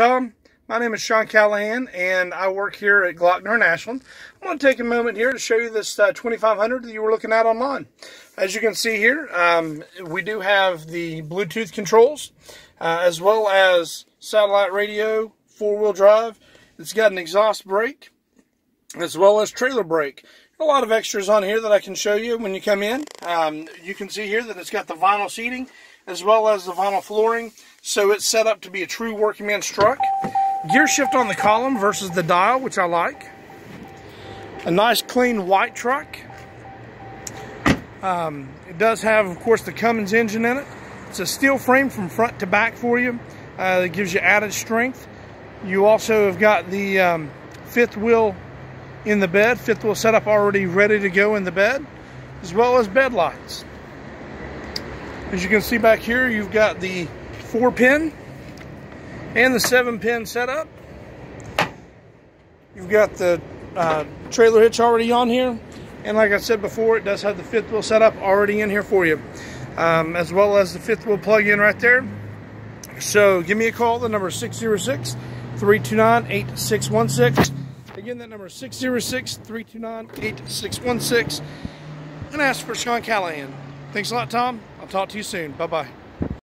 Um, my name is Shawn Callahan, and I work here at Glockner Ashland. I'm going to take a moment here to show you this uh, 2500 that you were looking at online. As you can see here, um, we do have the Bluetooth controls, uh, as well as satellite radio, four-wheel drive. It's got an exhaust brake, as well as trailer brake. A lot of extras on here that I can show you when you come in. Um, you can see here that it's got the vinyl seating, as well as the vinyl flooring. So it's set up to be a true working man's truck. Gear shift on the column versus the dial, which I like. A nice clean white truck. Um, it does have, of course, the Cummins engine in it. It's a steel frame from front to back for you. Uh, gives you added strength. You also have got the um, fifth wheel in the bed, fifth wheel setup already ready to go in the bed, as well as bed lights. As you can see back here, you've got the four pin and the seven pin setup. You've got the uh, trailer hitch already on here. And like I said before, it does have the fifth wheel setup already in here for you. Um, as well as the fifth wheel plug-in right there. So give me a call. The number is 606-329-8616. Again, that number is 606-329-8616. And ask for Shawn Callahan. Thanks a lot, Tom. I'll talk to you soon. Bye-bye.